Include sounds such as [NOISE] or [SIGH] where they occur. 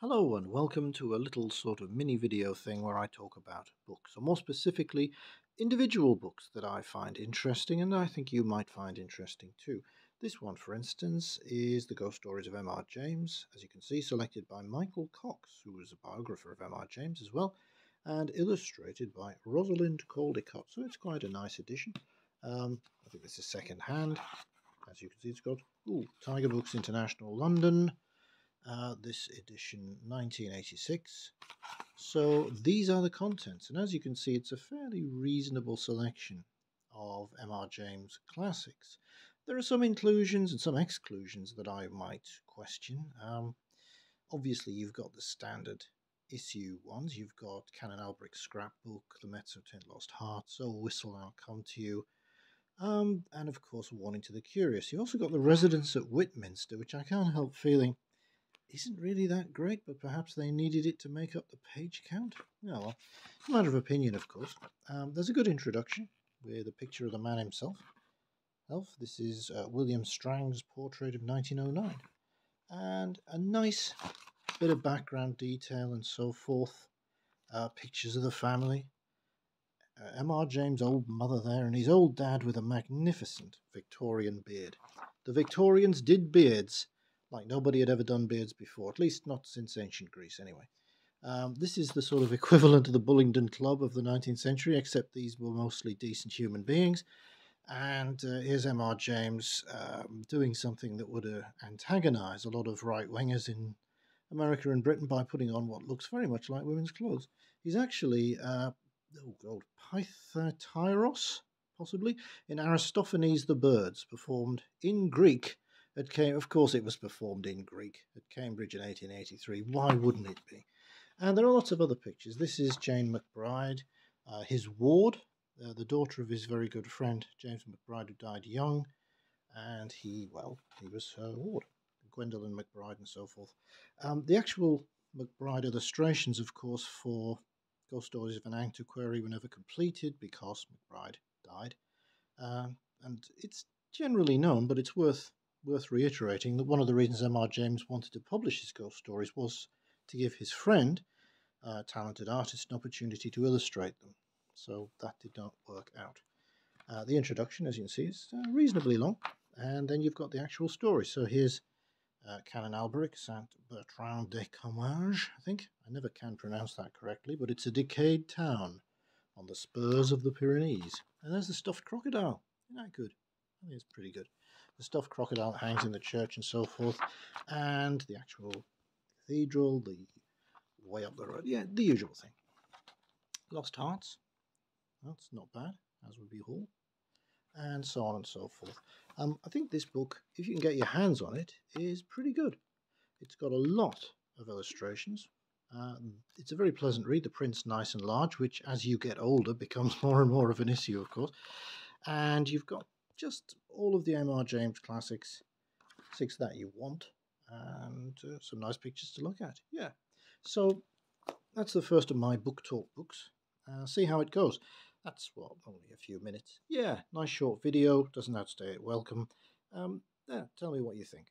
Hello and welcome to a little sort of mini video thing where I talk about books, or more specifically, individual books that I find interesting and I think you might find interesting too. This one, for instance, is The Ghost Stories of M.R. James, as you can see, selected by Michael Cox, who was a biographer of M.R. James as well, and illustrated by Rosalind Caldecott. So it's quite a nice edition. Um, I think this is second hand. As you can see, it's got ooh, Tiger Books International London, uh, this edition 1986. So these are the contents, and as you can see, it's a fairly reasonable selection of M.R. James classics. There are some inclusions and some exclusions that I might question. Um, obviously, you've got the standard issue ones. You've got Canon Alberic's scrapbook, The Mezzo Ten Lost Hearts, Oh Whistle I'll Come to You, um, and of course, Warning to the Curious. You've also got The Residence at Whitminster, which I can't help feeling isn't really that great, but perhaps they needed it to make up the page count. Yeah, well, matter of opinion, of course. Um, there's a good introduction with a picture of the man himself. Elf. This is uh, William Strang's portrait of 1909, and a nice bit of background detail and so forth. Uh, pictures of the family. Uh, M.R. James' old mother there, and his old dad with a magnificent Victorian beard. The Victorians did beards like nobody had ever done beards before, at least not since ancient Greece, anyway. Um, this is the sort of [LAUGHS] equivalent of the Bullingdon Club of the 19th century, except these were mostly decent human beings. And uh, here's M.R. James um, doing something that would uh, antagonize a lot of right wingers in America and Britain by putting on what looks very much like women's clothes. He's actually, uh, oh god, Pythagoras, possibly, in Aristophanes the Birds, performed in Greek it came, of course, it was performed in Greek at Cambridge in 1883. Why wouldn't it be? And there are lots of other pictures. This is Jane McBryde, uh, his ward, uh, the daughter of his very good friend James McBryde, who died young, and he, well, he was her ward, Gwendolyn McBryde, and so forth. Um, the actual McBryde illustrations, of course, for Ghost Stories of an Antiquary were never completed because McBryde died. Uh, and it's generally known, but it's worth worth reiterating that one of the reasons M.R. James wanted to publish his ghost stories was to give his friend, a talented artist, an opportunity to illustrate them. So that did not work out. Uh, the introduction, as you can see, is uh, reasonably long, and then you've got the actual story. So here's uh, Canon Alberic, Saint Bertrand de Comminges, I think. I never can pronounce that correctly, but it's a decayed town on the spurs of the Pyrenees. And there's the stuffed crocodile. Isn't that good? I it's pretty good the stuffed crocodile hangs in the church and so forth, and the actual cathedral, the way up the road. Yeah, the usual thing. Lost Hearts. That's not bad, Aswarby Hall. And so on and so forth. Um, I think this book, if you can get your hands on it, is pretty good. It's got a lot of illustrations. Um, it's a very pleasant read. The print's nice and large, which as you get older [LAUGHS] becomes more and more of an issue, of course. And you've got just all of the M.R. James classics, six that you want, and uh, some nice pictures to look at. Yeah, so that's the first of my book talk books. Uh, see how it goes. That's what only a few minutes. Yeah, nice short video. Doesn't outstay it welcome. Um, yeah, tell me what you think.